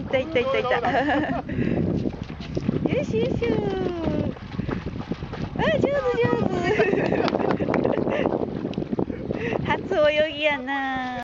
いたいたいたいた。よしよしよ。あ、上手上手。初泳ぎやな。